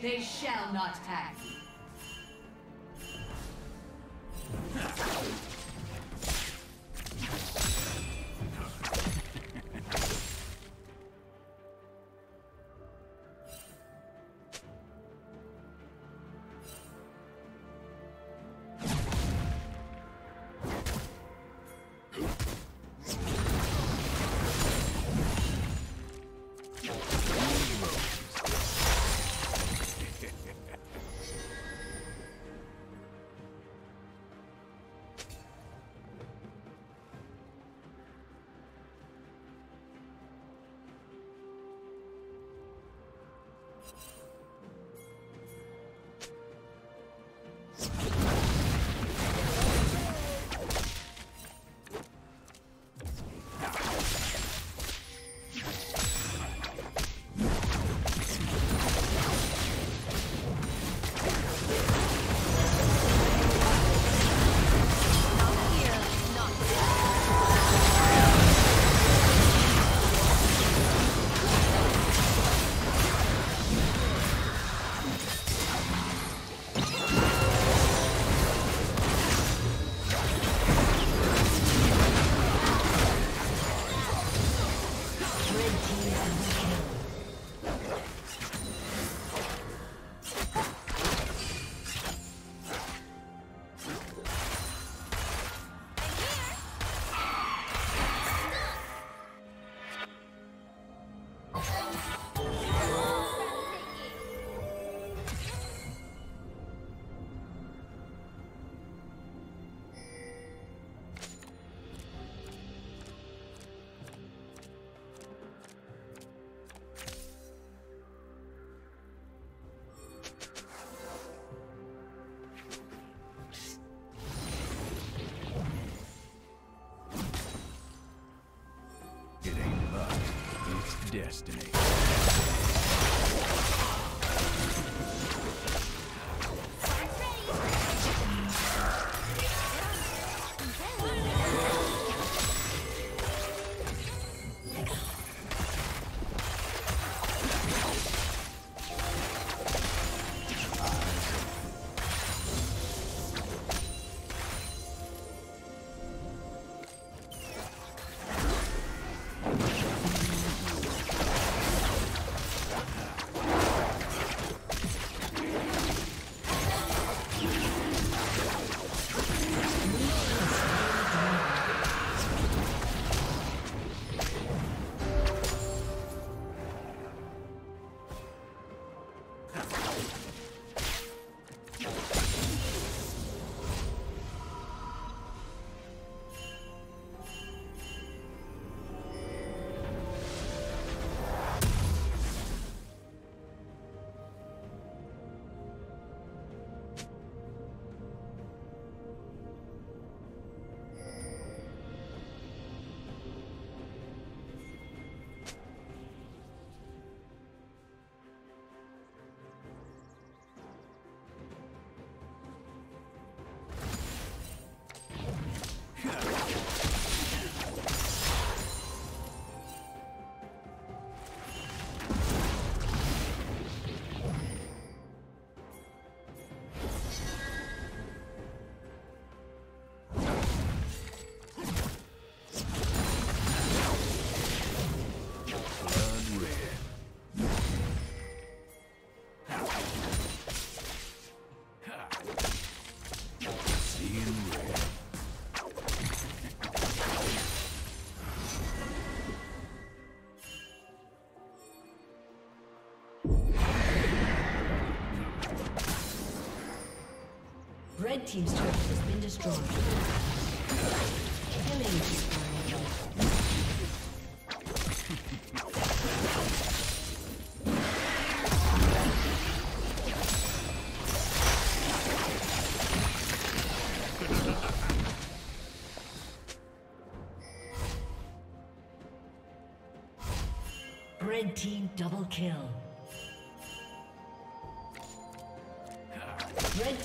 They shall not pass. Destiny. Red Team's turret has been destroyed. Killing. Red Team double kill.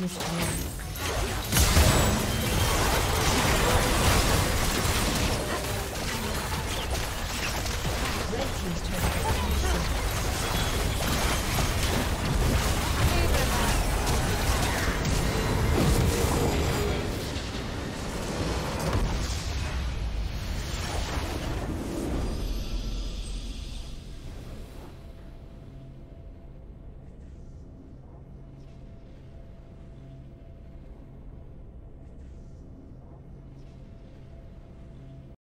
Destroyed.